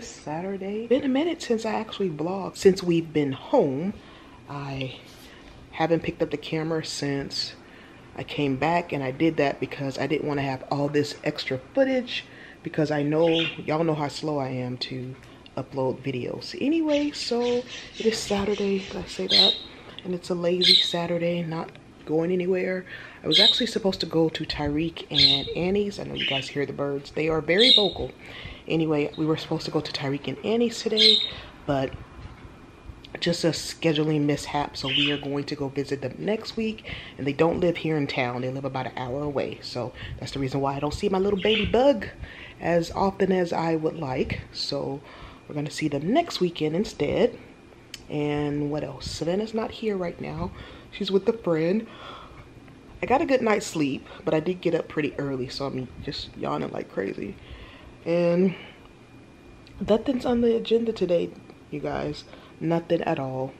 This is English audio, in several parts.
is Saturday. Been a minute since I actually vlogged. Since we've been home, I haven't picked up the camera since I came back and I did that because I didn't want to have all this extra footage because I know, y'all know how slow I am to upload videos. Anyway, so it is Saturday, did I say that? And it's a lazy Saturday, not going anywhere. I was actually supposed to go to Tyreek and Annie's. I know you guys hear the birds. They are very vocal. Anyway, we were supposed to go to Tyreek and Annie's today, but just a scheduling mishap. So we are going to go visit them next week. And they don't live here in town. They live about an hour away. So that's the reason why I don't see my little baby bug as often as I would like. So we're going to see them next weekend instead. And what else? Savannah's not here right now. She's with a friend. I got a good night's sleep, but I did get up pretty early, so I'm just yawning like crazy. And nothing's on the agenda today, you guys. Nothing at all.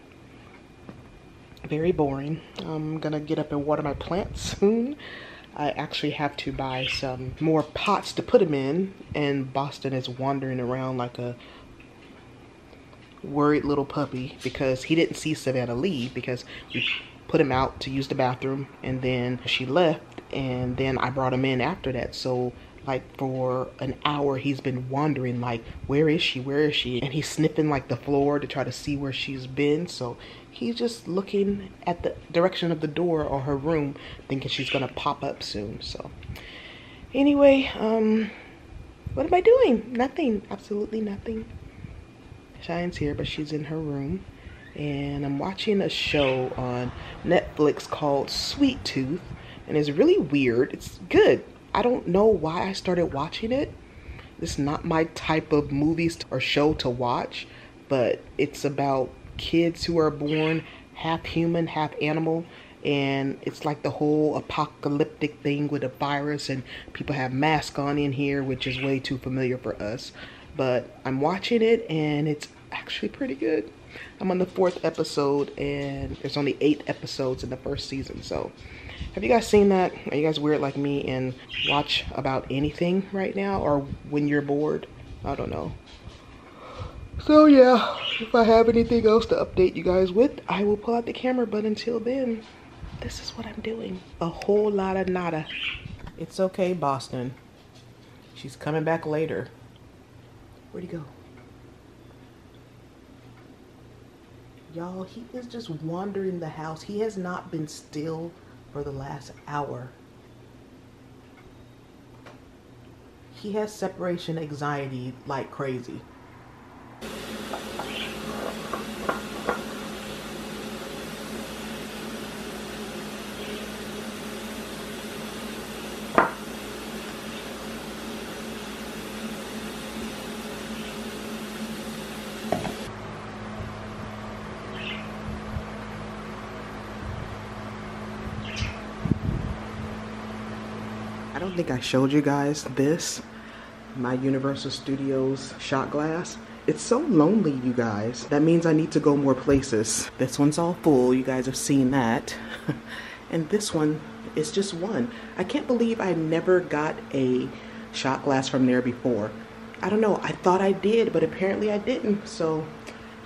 Very boring. I'm gonna get up and water my plants soon. I actually have to buy some more pots to put them in, and Boston is wandering around like a worried little puppy because he didn't see Savannah leave because we put him out to use the bathroom and then she left and then I brought him in after that. So like for an hour he's been wandering like where is she? Where is she? And he's sniffing like the floor to try to see where she's been. So he's just looking at the direction of the door or her room thinking she's gonna pop up soon. So anyway um what am i doing? Nothing. Absolutely nothing. Cheyenne's here but she's in her room. And i'm watching a show on netflix called sweet tooth and it's really weird. It's good I don't know why I started watching it. It's not my type of movies or show to watch, but it's about kids who are born half human, half animal. And it's like the whole apocalyptic thing with a virus, and people have masks on in here, which is way too familiar for us. But I'm watching it, and it's actually pretty good. I'm on the fourth episode, and there's only eight episodes in the first season, so have you guys seen that? Are you guys weird like me and watch about anything right now or when you're bored? I don't know. So yeah, if I have anything else to update you guys with, I will pull out the camera. But until then, this is what I'm doing. A whole lot of nada. It's okay, Boston. She's coming back later. Where'd he go? Y'all, he is just wandering the house. He has not been still for the last hour. He has separation anxiety like crazy. Don't think I showed you guys this, my Universal Studios shot glass. It's so lonely, you guys. That means I need to go more places. This one's all full, you guys have seen that. and this one is just one. I can't believe I never got a shot glass from there before. I don't know, I thought I did, but apparently I didn't. So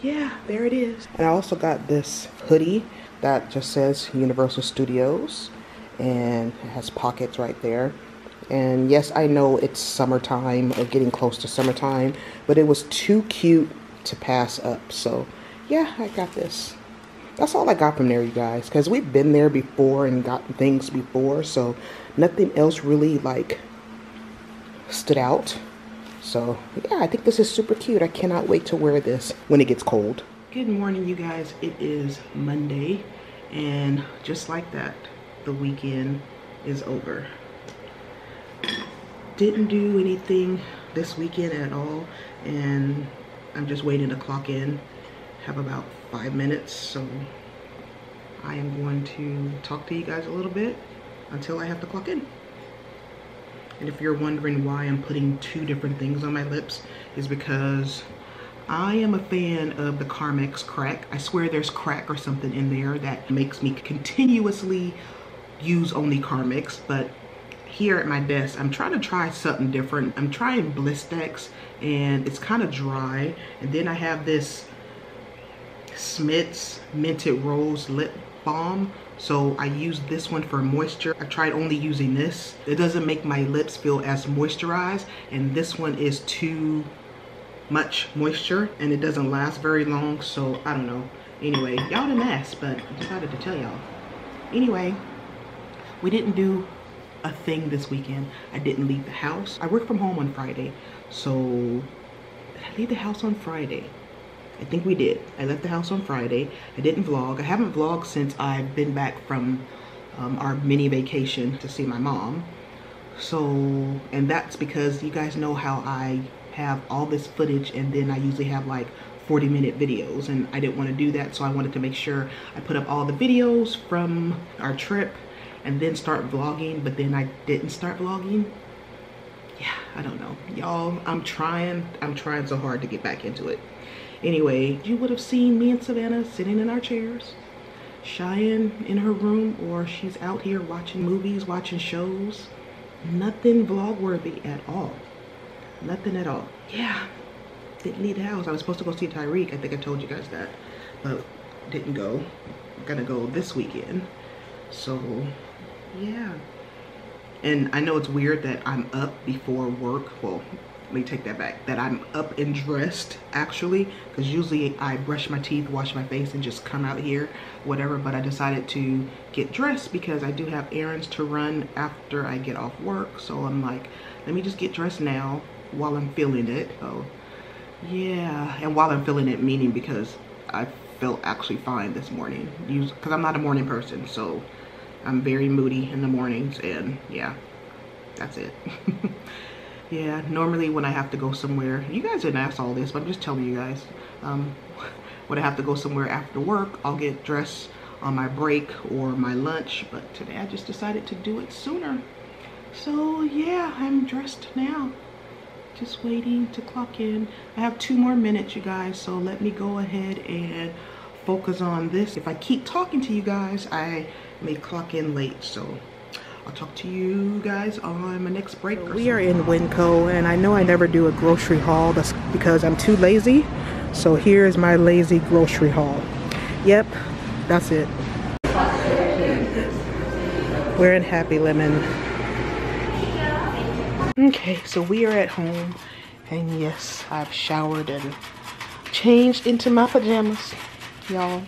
yeah, there it is. And I also got this hoodie that just says Universal Studios and it has pockets right there. And yes, I know it's summertime or getting close to summertime, but it was too cute to pass up. So yeah, I got this. That's all I got from there, you guys, because we've been there before and gotten things before, so nothing else really like stood out. So yeah, I think this is super cute. I cannot wait to wear this when it gets cold. Good morning, you guys. It is Monday, and just like that, the weekend is over. Didn't do anything this weekend at all, and I'm just waiting to clock in. Have about five minutes, so I am going to talk to you guys a little bit until I have to clock in. And if you're wondering why I'm putting two different things on my lips, is because I am a fan of the Carmex crack. I swear there's crack or something in there that makes me continuously use only Carmex, but here at my desk, I'm trying to try something different. I'm trying Blistex and it's kind of dry. And then I have this Smith's Minted Rose Lip Balm. So I use this one for moisture. I tried only using this. It doesn't make my lips feel as moisturized. And this one is too much moisture and it doesn't last very long. So I don't know. Anyway, y'all didn't ask, but I decided to tell y'all. Anyway, we didn't do a thing this weekend. I didn't leave the house. I work from home on Friday. So did I leave the house on Friday? I think we did. I left the house on Friday. I didn't vlog. I haven't vlogged since I've been back from um, our mini vacation to see my mom. So, and that's because you guys know how I have all this footage and then I usually have like 40 minute videos and I didn't want to do that. So I wanted to make sure I put up all the videos from our trip and then start vlogging, but then I didn't start vlogging. Yeah, I don't know. Y'all, I'm trying, I'm trying so hard to get back into it. Anyway, you would have seen me and Savannah sitting in our chairs, Cheyenne in her room, or she's out here watching movies, watching shows. Nothing vlog worthy at all. Nothing at all. Yeah, didn't leave the house. I was supposed to go see Tyreek. I think I told you guys that, but didn't go. I'm gonna go this weekend. So yeah. And I know it's weird that I'm up before work. Well, let me take that back. That I'm up and dressed actually. Because usually I brush my teeth, wash my face and just come out here, whatever. But I decided to get dressed because I do have errands to run after I get off work. So I'm like, let me just get dressed now while I'm feeling it. So yeah. And while I'm feeling it, meaning because I felt actually fine this morning. Because I'm not a morning person. So I'm very moody in the mornings and yeah, that's it. yeah, normally when I have to go somewhere, you guys didn't ask all this, but I'm just telling you guys, um, when I have to go somewhere after work, I'll get dressed on my break or my lunch, but today I just decided to do it sooner. So yeah, I'm dressed now. Just waiting to clock in. I have two more minutes, you guys, so let me go ahead and focus on this. If I keep talking to you guys, I may clock in late. So I'll talk to you guys on my next break. we are in Winco and I know I never do a grocery haul. That's because I'm too lazy. So here's my lazy grocery haul. Yep, that's it. We're in Happy Lemon. Okay, so we are at home and yes, I've showered and changed into my pajamas, y'all.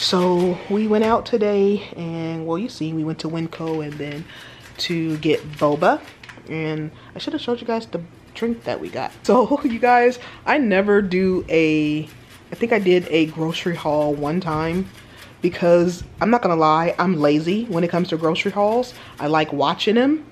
So we went out today and well you see we went to Winco and then to get boba and I should have showed you guys the drink that we got. So you guys, I never do a, I think I did a grocery haul one time because I'm not gonna lie, I'm lazy when it comes to grocery hauls. I like watching them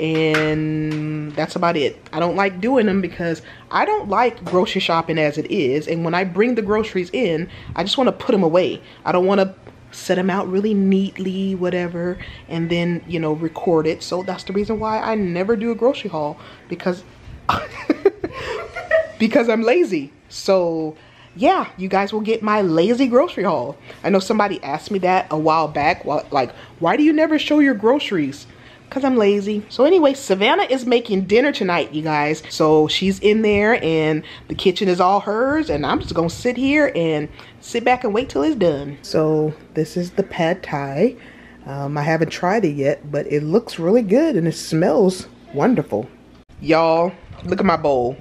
and that's about it. I don't like doing them because I don't like grocery shopping as it is. And when I bring the groceries in, I just want to put them away. I don't want to set them out really neatly, whatever, and then, you know, record it. So that's the reason why I never do a grocery haul because, because I'm lazy. So yeah, you guys will get my lazy grocery haul. I know somebody asked me that a while back, like, why do you never show your groceries? Because I'm lazy. So anyway, Savannah is making dinner tonight, you guys. So she's in there and the kitchen is all hers and I'm just gonna sit here and sit back and wait till it's done. So this is the pad thai. Um, I haven't tried it yet, but it looks really good and it smells wonderful. Y'all, look at my bowl.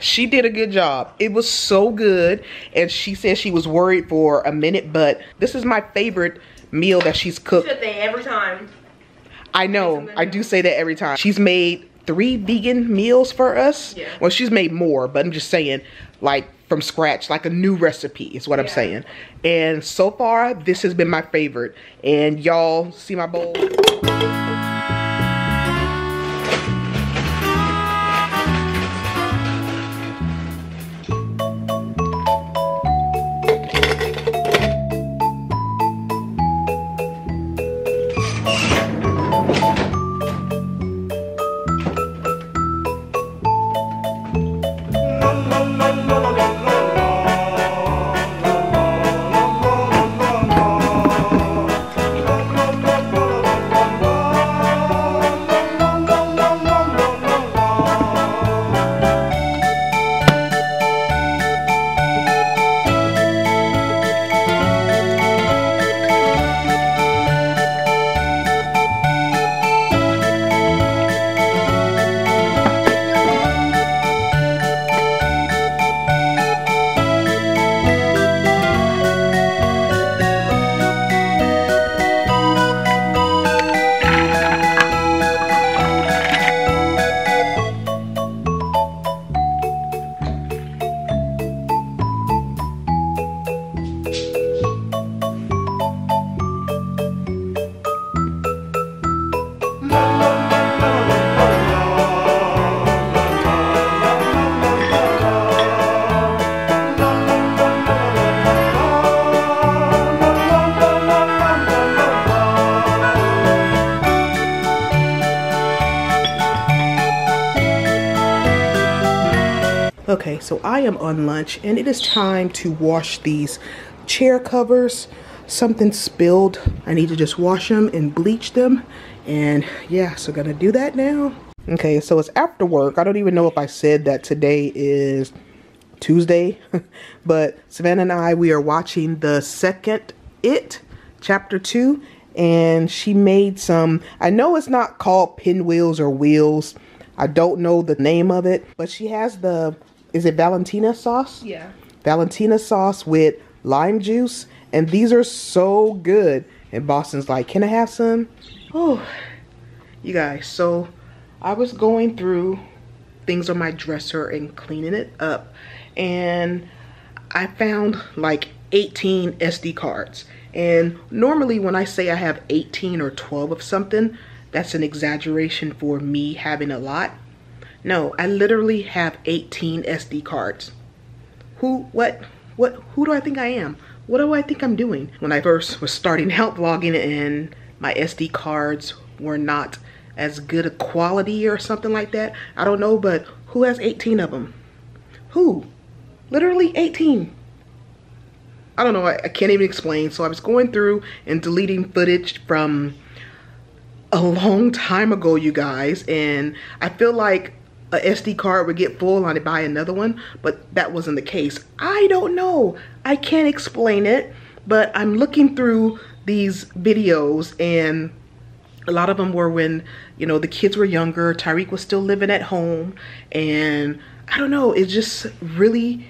She did a good job. It was so good. And she said she was worried for a minute, but this is my favorite meal that she's cooked. every time. I know. I do say that every time. She's made three vegan meals for us. Yeah. Well, she's made more, but I'm just saying, like, from scratch, like a new recipe is what yeah. I'm saying. And so far, this has been my favorite. And y'all see my bowl? no, no, no, no. So I am on lunch and it is time to wash these chair covers. Something spilled. I need to just wash them and bleach them. And yeah, so gonna do that now. Okay, so it's after work. I don't even know if I said that today is Tuesday, but Savannah and I, we are watching the second It, chapter two, and she made some, I know it's not called pinwheels or wheels. I don't know the name of it, but she has the, is it Valentina sauce? Yeah. Valentina sauce with lime juice, and these are so good. And Boston's like, can I have some? Oh, you guys, so I was going through things on my dresser and cleaning it up and I found like 18 SD cards. And normally when I say I have 18 or 12 of something, that's an exaggeration for me having a lot. No, I literally have 18 SD cards. Who, what, what, who do I think I am? What do I think I'm doing? When I first was starting out vlogging and my SD cards were not as good a quality or something like that. I don't know, but who has 18 of them? Who? Literally 18. I don't know, I, I, can't even explain. So I was going through and deleting footage from a long time ago, you guys. And I feel like a SD card would get full and I'd buy another one, but that wasn't the case. I don't know. I can't explain it, but I'm looking through these videos and a lot of them were when, you know, the kids were younger, Tyreek was still living at home, and I don't know, it's just really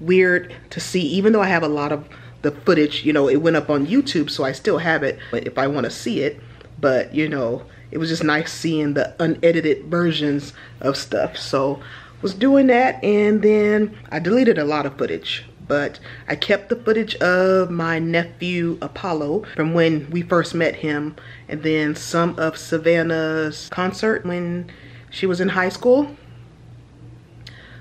weird to see, even though I have a lot of the footage, you know, it went up on YouTube, so I still have it if I want to see it. But, you know, it was just nice seeing the unedited versions of stuff. So was doing that and then I deleted a lot of footage but I kept the footage of my nephew Apollo from when we first met him and then some of Savannah's concert when she was in high school.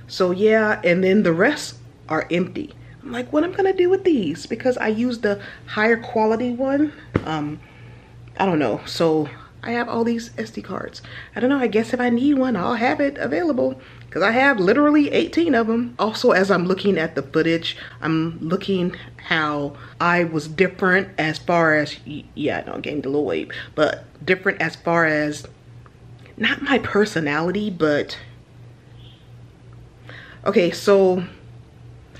So yeah, and then the rest are empty. I'm like, what am I'm gonna do with these? Because I used the higher quality one. Um, I don't know. So I have all these SD cards. I don't know, I guess if I need one, I'll have it available because I have literally 18 of them. Also, as I'm looking at the footage, I'm looking how I was different as far as, yeah, I know, I gained a little weight, but different as far as, not my personality, but, okay, so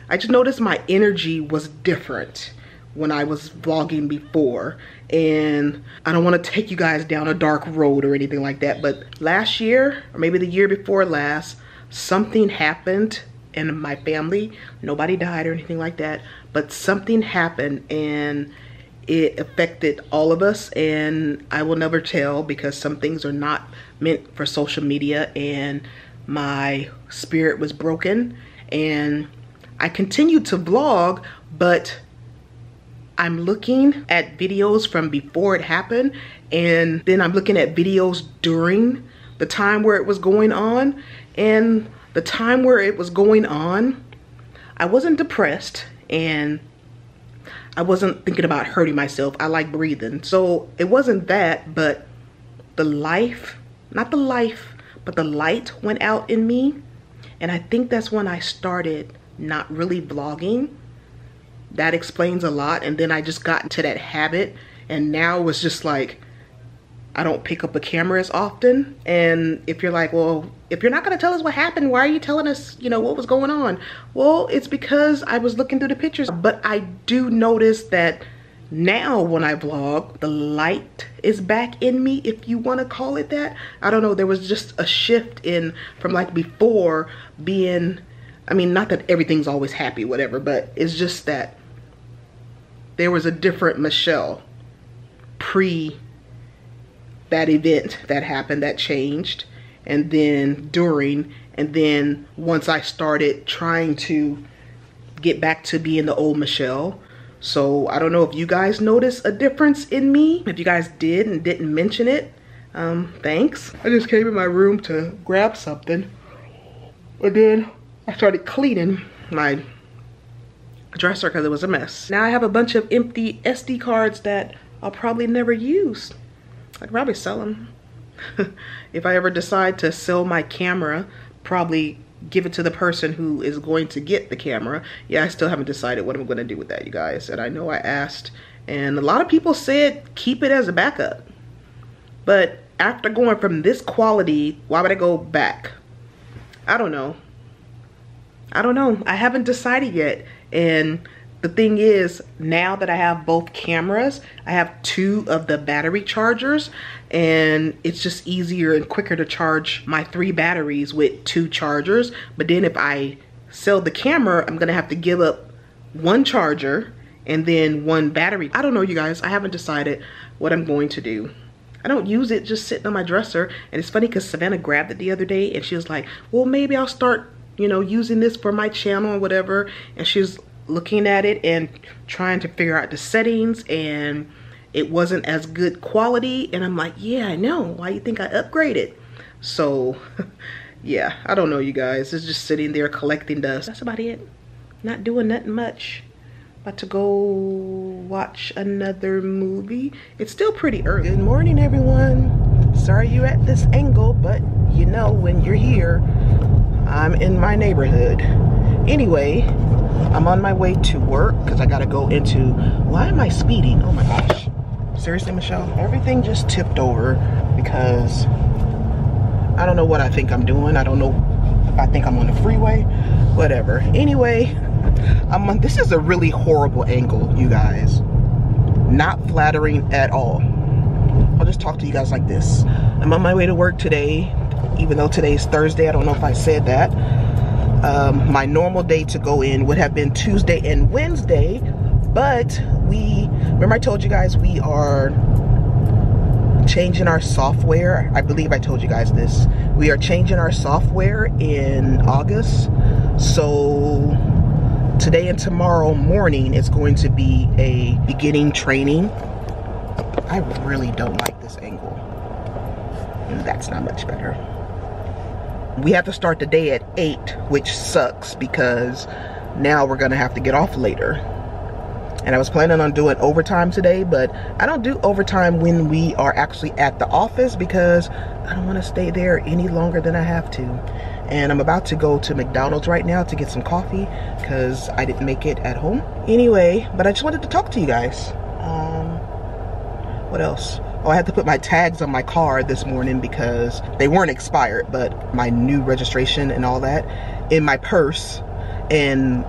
I just noticed my energy was different when I was vlogging before and I don't want to take you guys down a dark road or anything like that but last year or maybe the year before last something happened in my family. Nobody died or anything like that but something happened and it affected all of us and I will never tell because some things are not meant for social media and my spirit was broken and I continued to vlog, but I'm looking at videos from before it happened and then I'm looking at videos during the time where it was going on. And the time where it was going on I wasn't depressed and I wasn't thinking about hurting myself. I like breathing. So it wasn't that but the life not the life but the light went out in me. And I think that's when I started not really vlogging. That explains a lot. And then I just got into that habit and now it's just like, I don't pick up a camera as often. And if you're like, well, if you're not gonna tell us what happened, why are you telling us, you know, what was going on? Well, it's because I was looking through the pictures, but I do notice that now when I vlog, the light is back in me, if you wanna call it that. I don't know, there was just a shift in from like before being I mean, not that everything's always happy, whatever, but it's just that there was a different Michelle pre that event that happened that changed and then during and then once I started trying to get back to being the old Michelle. So I don't know if you guys noticed a difference in me if you guys did and didn't mention it um thanks. I just came in my room to grab something and then I started cleaning my dresser because it was a mess. Now I have a bunch of empty SD cards that I'll probably never use. I could probably sell them. if I ever decide to sell my camera, probably give it to the person who is going to get the camera. Yeah, I still haven't decided what I'm going to do with that, you guys. And I know I asked, and a lot of people said keep it as a backup. But after going from this quality, why would I go back? I don't know. I don't know. I haven't decided yet. And the thing is, now that I have both cameras, I have two of the battery chargers and it's just easier and quicker to charge my three batteries with two chargers. But then if I sell the camera, I'm gonna have to give up one charger and then one battery. I don't know, you guys. I haven't decided what I'm going to do. I don't use it just sitting on my dresser. And it's funny because Savannah grabbed it the other day and she was like, well, maybe I'll start, you know, using this for my channel or whatever. And she's looking at it and trying to figure out the settings and it wasn't as good quality. And I'm like yeah I know. Why you think I upgraded? So yeah I don't know you guys. It's just sitting there collecting dust. That's about it. Not doing nothing much. About to go watch another movie. It's still pretty early. Good morning everyone. Sorry you're at this angle but you know when you're here I'm in my neighborhood anyway I'm on my way to work because I gotta go into, why am I speeding? Oh my gosh. Seriously, Michelle? Everything just tipped over because I don't know what I think I'm doing. I don't know if I think I'm on the freeway, whatever. Anyway, I'm on, this is a really horrible angle, you guys. Not flattering at all. I'll just talk to you guys like this. I'm on my way to work today, even though today is Thursday. I don't know if I said that um, my normal day to go in would have been Tuesday and Wednesday, but we, remember I told you guys we are changing our software. I believe I told you guys this. We are changing our software in August. So today and tomorrow morning is going to be a beginning training. I really don't like this angle. That's not much better we have to start the day at 8, which sucks because now we're gonna have to get off later. And I was planning on doing overtime today, but I don't do overtime when we are actually at the office because I don't wanna stay there any longer than I have to. And I'm about to go to McDonald's right now to get some coffee because I didn't make it at home. Anyway, but I just wanted to talk to you guys. Um, what else? Oh, I had to put my tags on my car this morning because they weren't expired, but my new registration and all that in my purse and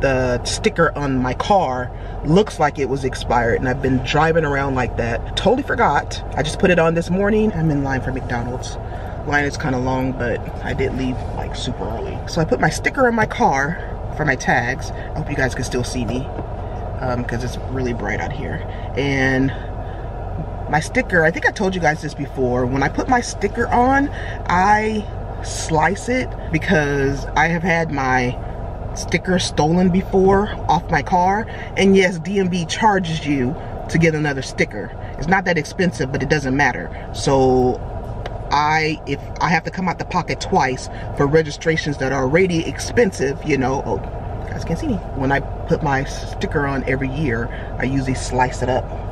the sticker on my car looks like it was expired and I've been driving around like that. Totally forgot. I just put it on this morning. I'm in line for McDonald's. Line is kind of long, but I did leave like super early. So I put my sticker on my car for my tags. I hope you guys can still see me because um, it's really bright out here. And my sticker, I think I told you guys this before, when I put my sticker on, I slice it because I have had my sticker stolen before off my car. And yes, DMV charges you to get another sticker. It's not that expensive, but it doesn't matter. So I, if I have to come out the pocket twice for registrations that are already expensive, you know, oh, you guys can see me. When I put my sticker on every year, I usually slice it up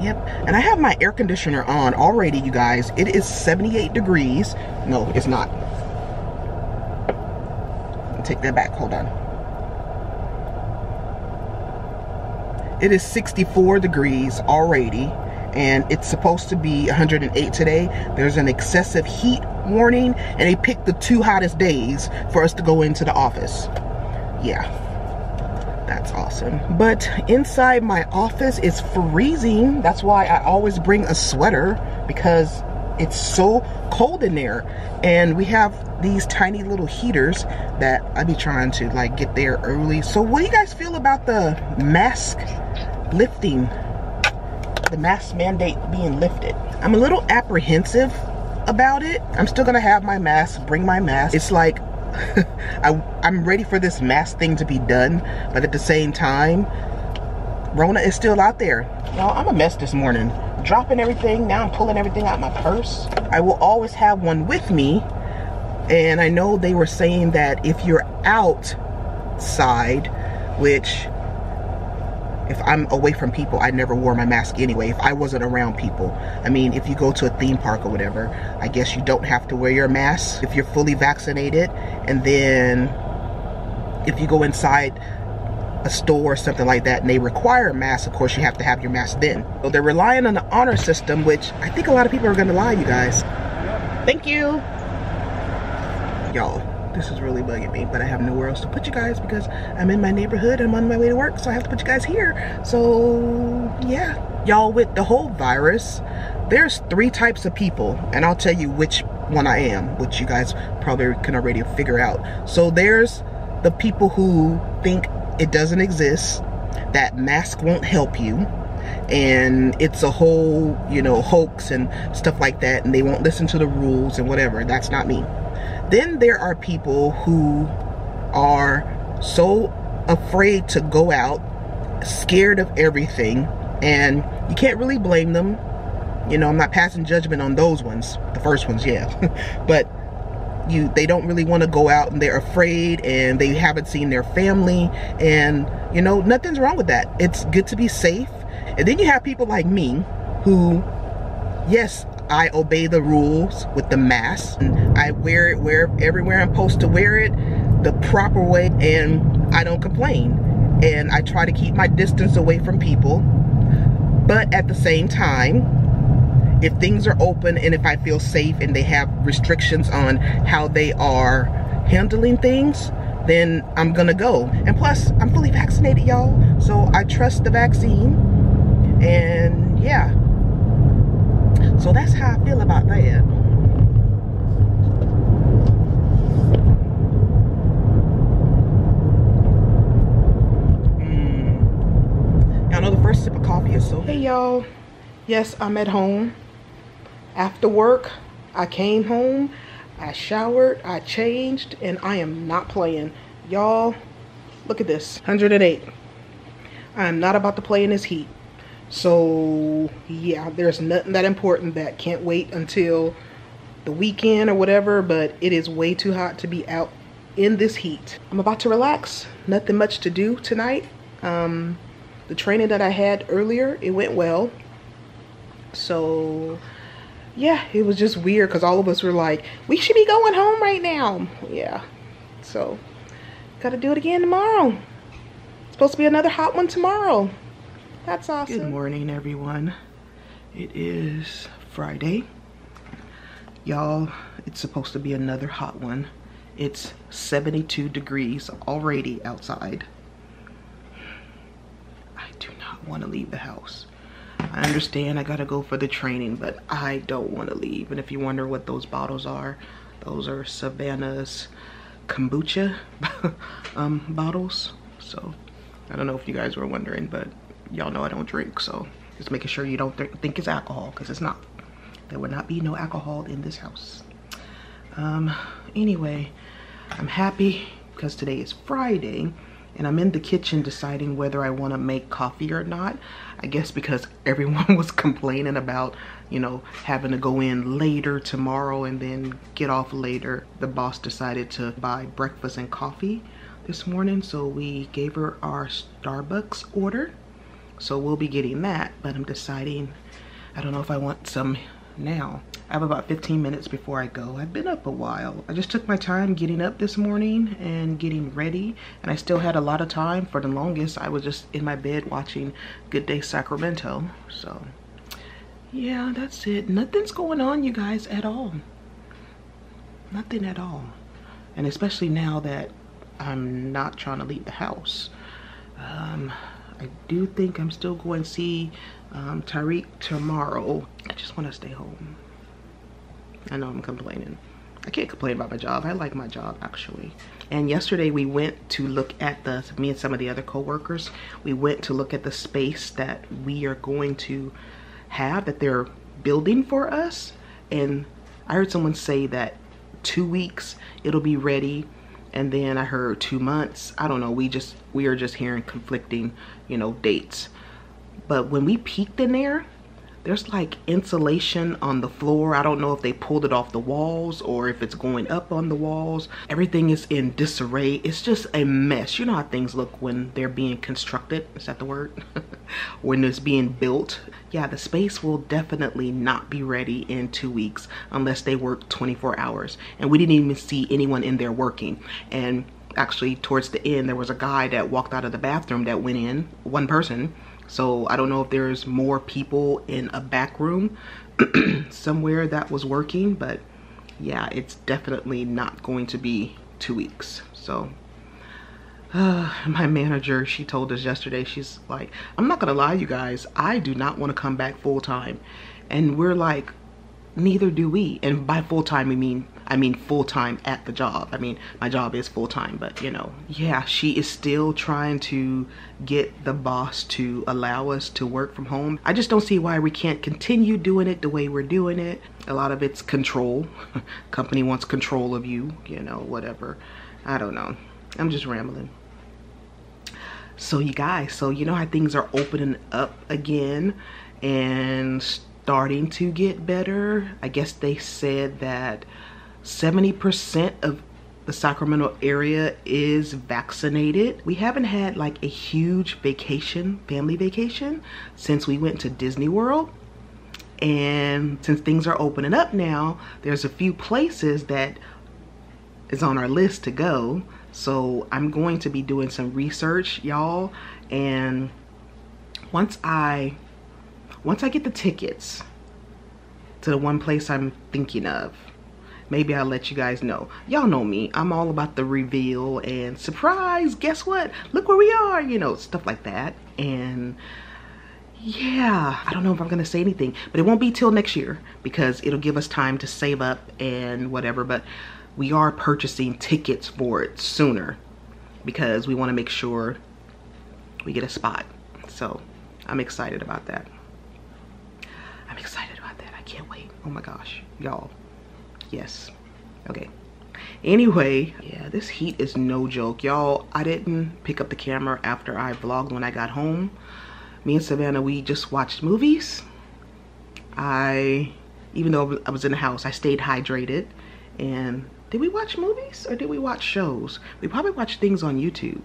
Yep. And I have my air conditioner on already, you guys. It is 78 degrees. No, it's not. Take that back. Hold on. It is 64 degrees already and it's supposed to be 108 today. There's an excessive heat warning and they picked the two hottest days for us to go into the office. Yeah. That's awesome. But inside my office is freezing. That's why I always bring a sweater because it's so cold in there. And we have these tiny little heaters that I'd be trying to like get there early. So what do you guys feel about the mask lifting? The mask mandate being lifted. I'm a little apprehensive about it. I'm still gonna have my mask, bring my mask. It's like I, I'm ready for this mask thing to be done, but at the same time, Rona is still out there. Y'all, I'm a mess this morning. Dropping everything, now I'm pulling everything out my purse. I will always have one with me. And I know they were saying that if you're outside, which if I'm away from people, I never wore my mask anyway, if I wasn't around people. I mean, if you go to a theme park or whatever, I guess you don't have to wear your mask if you're fully vaccinated. And then if you go inside a store or something like that and they require a mask, of course you have to have your mask then. So they're relying on the honor system, which I think a lot of people are gonna lie, you guys. Thank you. Y'all, this is really bugging me, but I have nowhere else to put you guys because I'm in my neighborhood I'm on my way to work, so I have to put you guys here. So yeah, y'all with the whole virus, there's three types of people, and I'll tell you which one I am, which you guys probably can already figure out. So there's the people who think it doesn't exist, that mask won't help you, and it's a whole, you know, hoax and stuff like that, and they won't listen to the rules and whatever. That's not me. Then there are people who are so afraid to go out, scared of everything, and you can't really blame them. You know, I'm not passing judgment on those ones. The first ones, yeah. but you they don't really want to go out and they're afraid and they haven't seen their family and you know nothing's wrong with that it's good to be safe and then you have people like me who yes I obey the rules with the mask and I wear it where everywhere I'm supposed to wear it the proper way and I don't complain and I try to keep my distance away from people but at the same time if things are open and if I feel safe and they have restrictions on how they are handling things, then I'm gonna go. And plus, I'm fully vaccinated, y'all. So I trust the vaccine. And yeah. So that's how I feel about that. Mm. Y'all know the first sip of coffee is so. Hey y'all. Yes, I'm at home after work, I came home, I showered, I changed, and I am not playing. Y'all, look at this, 108. I'm not about to play in this heat. So, yeah, there's nothing that important that can't wait until the weekend or whatever, but it is way too hot to be out in this heat. I'm about to relax. Nothing much to do tonight. Um, the training that I had earlier, it went well. So yeah, it was just weird because all of us were like, we should be going home right now. Yeah, so gotta do it again tomorrow. It's supposed to be another hot one tomorrow. That's awesome. Good morning, everyone. It is Friday. Y'all, it's supposed to be another hot one. It's 72 degrees already outside. I do not want to leave the house. I understand I gotta go for the training, but I don't want to leave. And if you wonder what those bottles are, those are Savannah's kombucha um, bottles. So I don't know if you guys were wondering, but y'all know I don't drink. So just making sure you don't th think it's alcohol because it's not. There will not be no alcohol in this house. Um, anyway, I'm happy because today is Friday and I'm in the kitchen deciding whether I want to make coffee or not. I guess because everyone was complaining about, you know, having to go in later tomorrow and then get off later. The boss decided to buy breakfast and coffee this morning. So we gave her our Starbucks order. So we'll be getting that, but I'm deciding, I don't know if I want some now. I have about 15 minutes before I go. I've been up a while. I just took my time getting up this morning and getting ready and I still had a lot of time. For the longest, I was just in my bed watching Good Day Sacramento. So yeah, that's it. Nothing's going on, you guys, at all. Nothing at all. And especially now that I'm not trying to leave the house. Um, I do think I'm still going to see um, Tyreek tomorrow. I just want to stay home. I know I'm complaining. I can't complain about my job. I like my job actually. And yesterday we went to look at the, me and some of the other co-workers, we went to look at the space that we are going to have, that they're building for us. And I heard someone say that two weeks it'll be ready. And then I heard two months. I don't know. We just, we are just hearing conflicting, you know, dates. But when we peeked in there, there's like insulation on the floor. I don't know if they pulled it off the walls or if it's going up on the walls. Everything is in disarray. It's just a mess. You know how things look when they're being constructed. Is that the word? when it's being built. Yeah, the space will definitely not be ready in two weeks unless they work 24 hours. And we didn't even see anyone in there working. And actually towards the end, there was a guy that walked out of the bathroom that went in, one person, so I don't know if there's more people in a back room somewhere that was working, but yeah, it's definitely not going to be two weeks. So uh, my manager, she told us yesterday, she's like, I'm not gonna lie, you guys, I do not want to come back full time. And we're like, neither do we. And by full time, we mean I mean full time at the job. I mean, my job is full time, but you know, yeah, she is still trying to get the boss to allow us to work from home. I just don't see why we can't continue doing it the way we're doing it. A lot of it's control. Company wants control of you, you know, whatever. I don't know. I'm just rambling. So you guys, so you know how things are opening up again and starting to get better. I guess they said that 70% of the Sacramento area is vaccinated. We haven't had like a huge vacation, family vacation, since we went to Disney World. And since things are opening up now, there's a few places that is on our list to go. So I'm going to be doing some research, y'all. And once I, once I get the tickets to the one place I'm thinking of, maybe I'll let you guys know. Y'all know me. I'm all about the reveal and surprise. Guess what? Look where we are. You know, stuff like that. And yeah, I don't know if I'm going to say anything. But it won't be till next year because it'll give us time to save up and whatever. But we are purchasing tickets for it sooner because we want to make sure we get a spot. So I'm excited about that. I'm excited about that. I can't wait. Oh my gosh, y'all. Yes. Okay. Anyway yeah this heat is no joke. Y'all i didn't pick up the camera after i vlogged when i got home. Me and savannah we just watched movies. I even though i was in the house i stayed hydrated. And did we watch movies or did we watch shows? We probably watched things on youtube.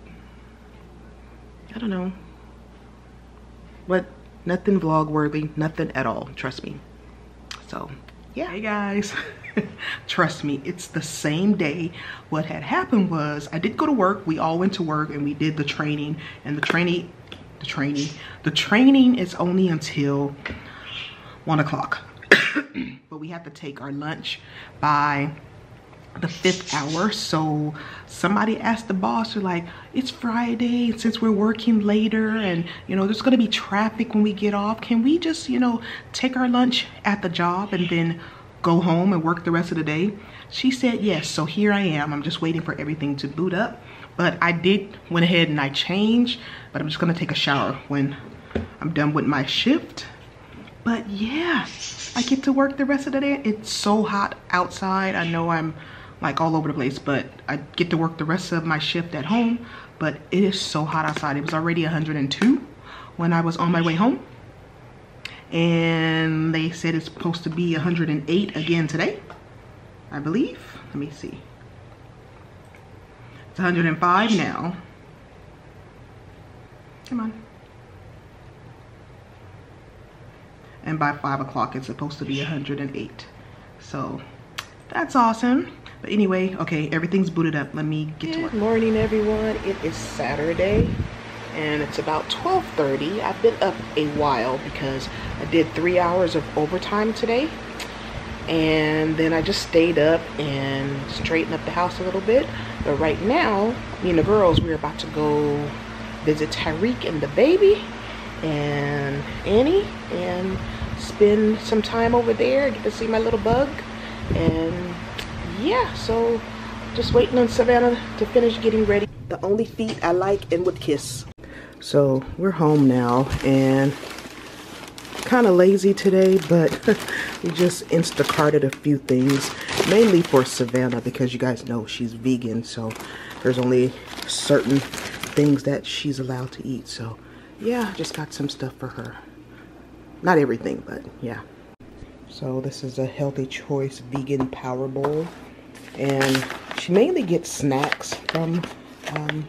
I don't know. But nothing vlog worthy nothing at all trust me. So yeah. Hey guys. Trust me it's the same day. What had happened was i did go to work we all went to work and we did the training and the training the training the training is only until one o'clock. But we have to take our lunch by the fifth hour. So somebody asked the boss they're like it's friday since we're working later and you know there's going to be traffic when we get off. Can we just you know take our lunch at the job and then go home and work the rest of the day? She said yes so here i am. I'm just waiting for everything to boot up. But i did went ahead and i changed but i'm just going to take a shower when i'm done with my shift. But yeah i get to work the rest of the day. It's so hot outside. I know i'm like all over the place but I get to work the rest of my shift at home but it is so hot outside. It was already 102 when I was on my way home and they said it's supposed to be 108 again today I believe. Let me see. It's 105 now. Come on. And by five o'clock it's supposed to be 108 so that's awesome but anyway, okay, everything's booted up. Let me get Good to work. Good morning, everyone. It is Saturday and it's about 12.30. I've been up a while because I did three hours of overtime today. And then I just stayed up and straightened up the house a little bit. But right now, me and the girls, we're about to go visit Tyreek and the baby and Annie and spend some time over there, get to see my little bug. And yeah, so just waiting on Savannah to finish getting ready. The only feet I like and would kiss. So we're home now and kind of lazy today, but we just Instacarted a few things, mainly for Savannah because you guys know she's vegan, so there's only certain things that she's allowed to eat. So yeah, just got some stuff for her. Not everything, but yeah. So this is a Healthy Choice Vegan Power Bowl. And she mainly gets snacks from um,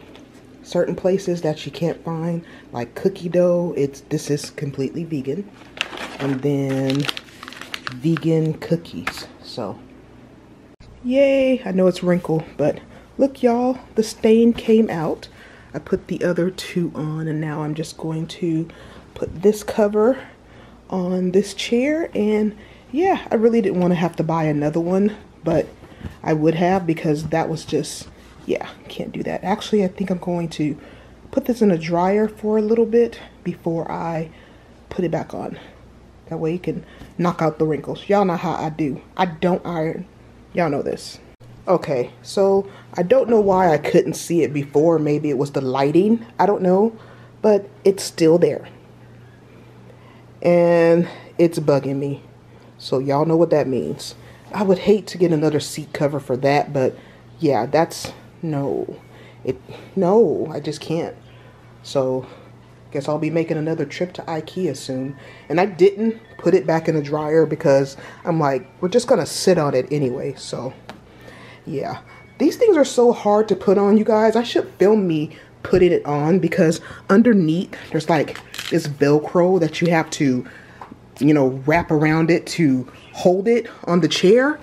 certain places that she can't find. Like cookie dough, it's this is completely vegan. And then vegan cookies. So, yay. I know it's wrinkled, but look y'all, the stain came out. I put the other two on and now I'm just going to put this cover on this chair and yeah, I really didn't want to have to buy another one, but I would have because that was just, yeah, can't do that. Actually, I think I'm going to put this in a dryer for a little bit before I put it back on. That way you can knock out the wrinkles. Y'all know how I do. I don't iron. Y'all know this. Okay, so I don't know why I couldn't see it before. Maybe it was the lighting. I don't know. But it's still there. And it's bugging me. So y'all know what that means. I would hate to get another seat cover for that, but yeah, that's no. It no, I just can't. So guess I'll be making another trip to Ikea soon. And I didn't put it back in the dryer because I'm like, we're just gonna sit on it anyway. So yeah. These things are so hard to put on, you guys. I should film me putting it on because underneath there's like this Velcro that you have to you know, wrap around it to hold it on the chair.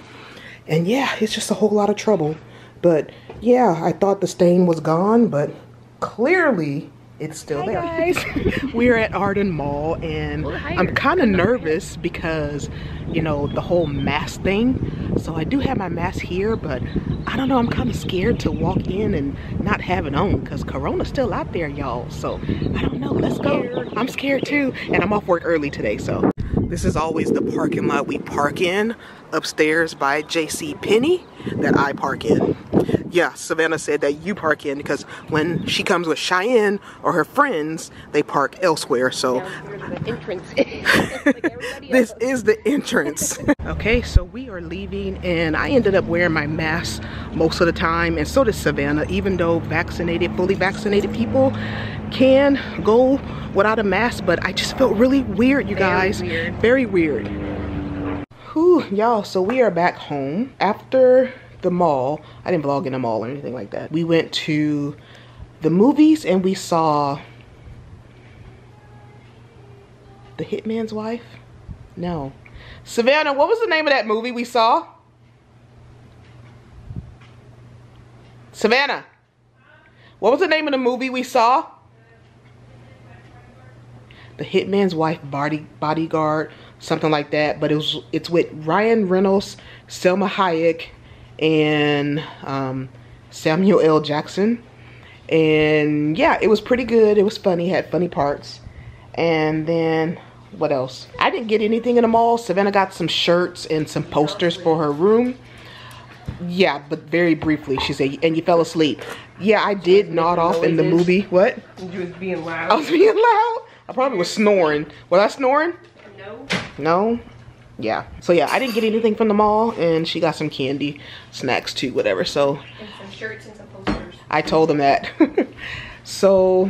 And yeah, it's just a whole lot of trouble. But yeah, I thought the stain was gone, but clearly it's still hi there. guys. We're at Arden Mall and I'm kind of nervous because, you know, the whole mask thing. So I do have my mask here, but I don't know, I'm kind of scared to walk in and not have it on because Corona's still out there, y'all. So I don't know, let's go. I'm scared too and I'm off work early today, so. This is always the parking lot we park in upstairs by JC Penney that I park in. Yeah, Savannah said that you park in because when she comes with Cheyenne or her friends, they park elsewhere. So this is the entrance. okay, so we are leaving and I ended up wearing my mask most of the time and so did Savannah, even though vaccinated, fully vaccinated people can go without a mask, but I just felt really weird, you guys. Very weird. Very weird. Whew, y'all, so we are back home. After the mall, I didn't vlog in the mall or anything like that. We went to the movies and we saw The Hitman's Wife? No. Savannah, what was the name of that movie we saw? Savannah, what was the name of the movie we saw? The Hitman's Wife body, Bodyguard, something like that. But it was it's with Ryan Reynolds, Salma Hayek, and um, Samuel L. Jackson. And yeah, it was pretty good. It was funny, had funny parts. And then what else? I didn't get anything in the mall. Savannah got some shirts and some posters for her room. Yeah, but very briefly, she said, and you fell asleep. Yeah, I did nod off in the movie. What? You was being loud. I was being loud. I probably was snoring. Was I snoring? No. No? Yeah. So yeah, I didn't get anything from the mall and she got some candy, snacks too, whatever. So And some shirts and some posters. I told them that. so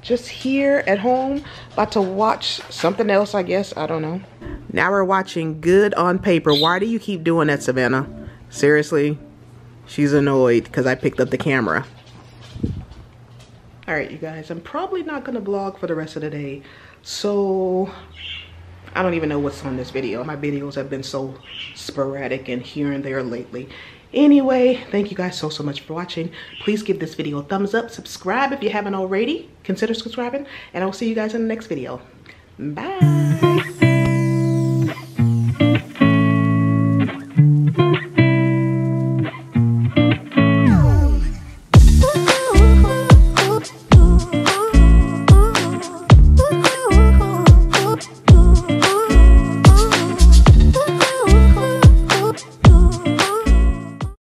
just here at home, about to watch something else, I guess. I don't know. Now we're watching Good on Paper. Why do you keep doing that, Savannah? Seriously? She's annoyed because I picked up the camera. All right, you guys, I'm probably not gonna vlog for the rest of the day. So I don't even know what's on this video. My videos have been so sporadic and here and there lately. Anyway, thank you guys so, so much for watching. Please give this video a thumbs up. Subscribe if you haven't already. Consider subscribing. And I'll see you guys in the next video. Bye.